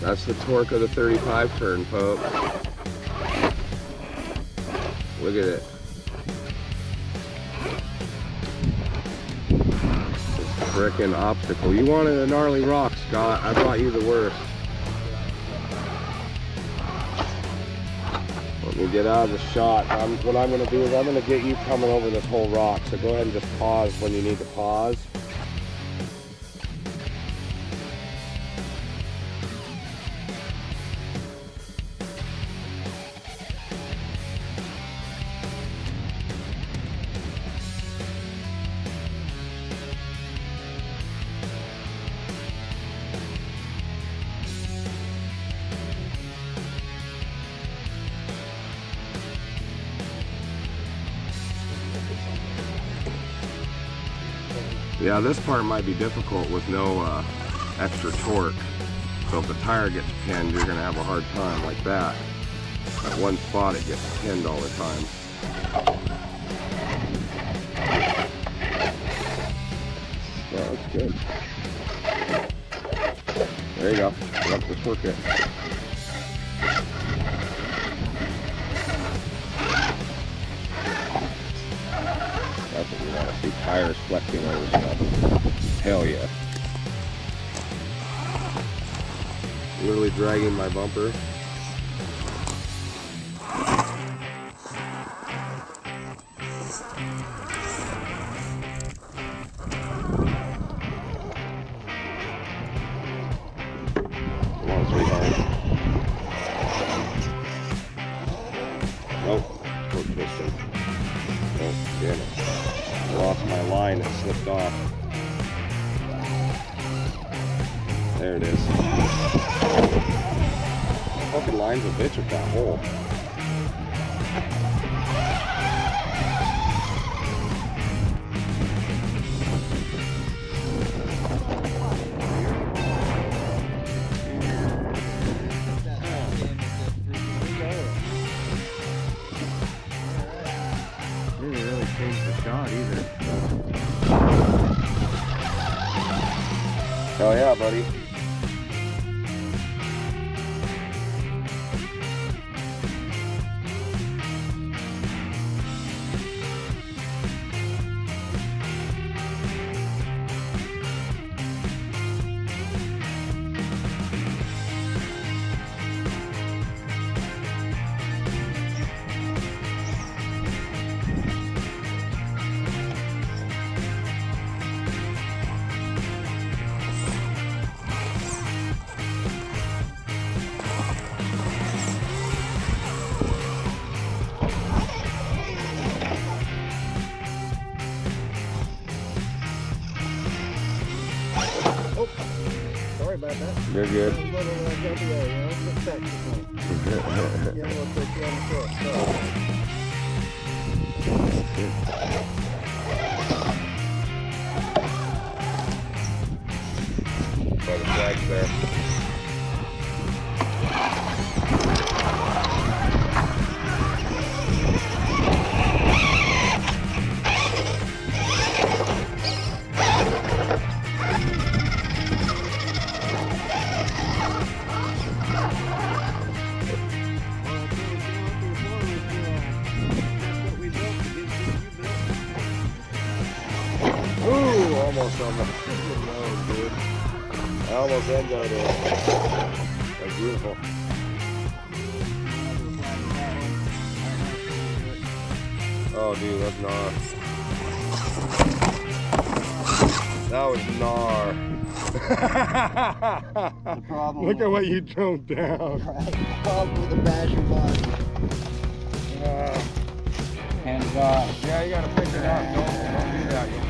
That's the torque of the 35 turn, folks. Look at it. Frickin' obstacle. You wanted a gnarly rock, Scott. I brought you the worst. Let me get out of the shot. I'm, what I'm going to do is I'm going to get you coming over this whole rock. So go ahead and just pause when you need to pause. Yeah, this part might be difficult with no uh, extra torque. So if the tire gets pinned, you're gonna have a hard time like that. At one spot it gets pinned all the time. Yeah, that's good. There you go. Up the circuit. That's to see. Tires flexing over stuff. Hell yeah. Literally dragging my bumper. Nope, we're twisting. Oh, damn it. Lost my line, it slipped off. There it is. Fucking line's a bitch with that hole. Hell yeah, buddy. Sorry about that. You're good. A little uh, W, you know, just technical. Yeah, we'll put you on the. So, By the flags there. Almost on the freaking nose, dude. I almost enjoyed it. That's beautiful. Oh, dude, that's gnar. That was gnar. the Look at what you drove down. Right. Problem with the basher body. Uh, Hands off. yeah, you gotta pick it up. Don't, don't do that.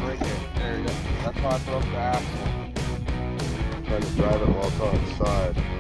I broke the axle. Trying to drive it while it's on its side.